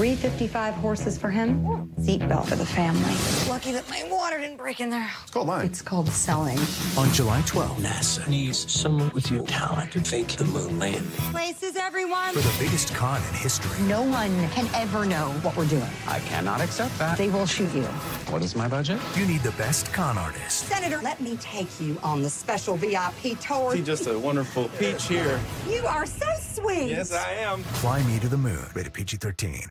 355 horses for him, seatbelt for the family. Lucky that my water didn't break in there. It's called mine. It's called selling. On July 12, NASA needs someone with your talent to fake the moon landing. Places, everyone. For the biggest con in history. No one can ever know what we're doing. I cannot accept that. They will shoot you. What is my budget? You need the best con artist. Senator, let me take you on the special VIP tour. He's just a wonderful peach here. You are so sweet. Yes, I am. Fly me to the moon. Rated PG 13.